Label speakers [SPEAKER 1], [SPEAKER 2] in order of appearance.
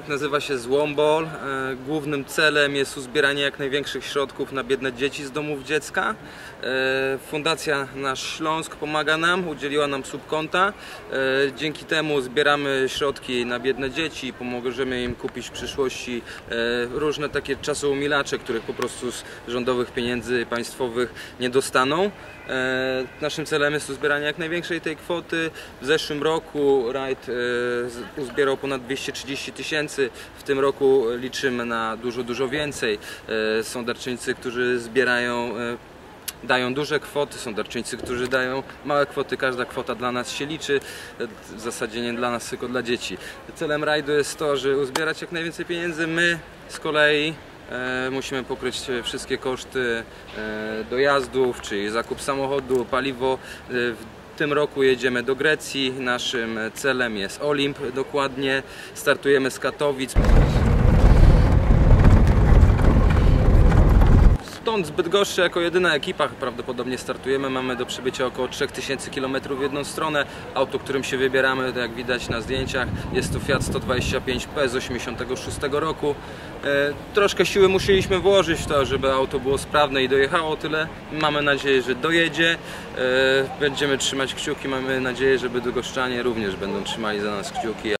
[SPEAKER 1] Nazywa się Złombol. E, Głównym celem jest uzbieranie jak największych środków na biedne dzieci z domów dziecka. E, Fundacja Nasz Śląsk pomaga nam, udzieliła nam subkonta. E, Dzięki temu zbieramy środki na biedne dzieci i pomożemy im kupić w przyszłości różne takie czasoumilacze, których po prostu z rządowych pieniędzy państwowych nie dostaną. Naszym celem jest uzbieranie jak największej tej kwoty. W zeszłym roku rajd z- uzbierał ponad 230 tysięcy. W tym roku liczymy na dużo, dużo więcej. E, Są darczyńcy, którzy zbierają e, dają duże kwoty, są darczyńcy, którzy dają małe kwoty, każda kwota dla nas się liczy, e, w zasadzie nie dla nas, tylko dla dzieci. Celem rajdu jest to, że uzbierać jak najwięcej pieniędzy, my z kolei e, musimy pokryć wszystkie koszty e, dojazdów, czyli zakup samochodu, paliwo. E, w tym roku jedziemy do Grecji, naszym celem jest Olimp dokładnie, startujemy z Katowic. Stąd z Bydgoszczy jako jedyna ekipa prawdopodobnie startujemy. Mamy do przebycia około 3000 km w jedną stronę. Auto, którym się wybieramy, jak widać na zdjęciach, jest to Fiat 125P z 86 roku. E, troszkę siły musieliśmy włożyć w to, żeby auto było sprawne i dojechało tyle. Mamy nadzieję, że dojedzie. E, będziemy trzymać kciuki. Mamy nadzieję, że bydgoszczanie również będą trzymali za nas kciuki.